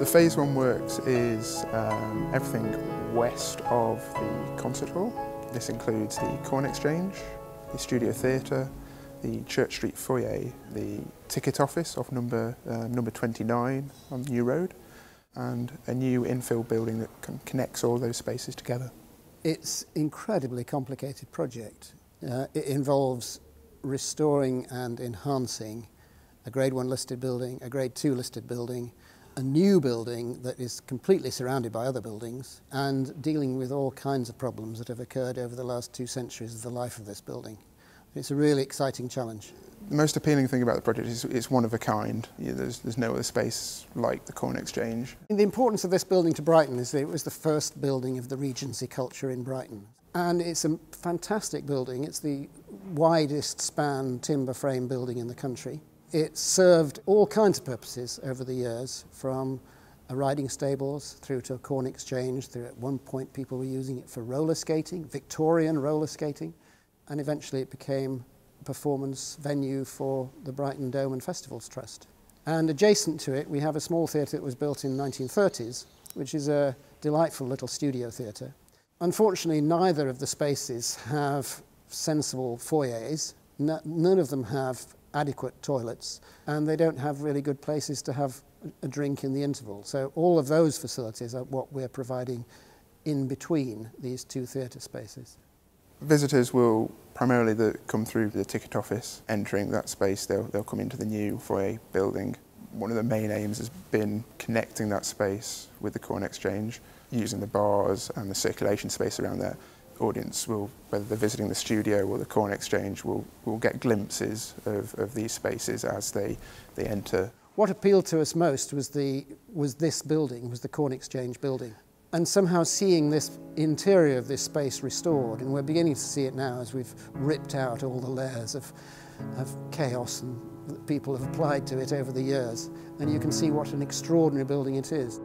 The Phase 1 works is um, everything west of the concert hall. This includes the Corn Exchange, the Studio Theatre, the Church Street foyer, the ticket office off number, uh, number 29 on New Road, and a new infill building that connects all those spaces together. It's an incredibly complicated project. Uh, it involves restoring and enhancing a grade 1 listed building, a grade 2 listed building, a new building that is completely surrounded by other buildings and dealing with all kinds of problems that have occurred over the last two centuries of the life of this building. It's a really exciting challenge. The most appealing thing about the project is it's one of a kind. Yeah, there's, there's no other space like the Corn Exchange. And the importance of this building to Brighton is that it was the first building of the Regency culture in Brighton. And it's a fantastic building. It's the widest span timber frame building in the country. It served all kinds of purposes over the years, from a riding stables through to a corn exchange. Through at one point, people were using it for roller skating, Victorian roller skating, and eventually it became a performance venue for the Brighton Dome and Festivals Trust. And adjacent to it, we have a small theatre that was built in the 1930s, which is a delightful little studio theatre. Unfortunately, neither of the spaces have sensible foyers. none of them have adequate toilets, and they don't have really good places to have a drink in the interval. So all of those facilities are what we're providing in between these two theatre spaces. Visitors will primarily the, come through the ticket office, entering that space, they'll, they'll come into the new foyer building. One of the main aims has been connecting that space with the Corn Exchange, using the bars and the circulation space around there audience will, whether they're visiting the studio or the Corn Exchange, will, will get glimpses of, of these spaces as they, they enter. What appealed to us most was, the, was this building, was the Corn Exchange building. And somehow seeing this interior of this space restored, and we're beginning to see it now as we've ripped out all the layers of, of chaos and that people have applied to it over the years, and you can see what an extraordinary building it is.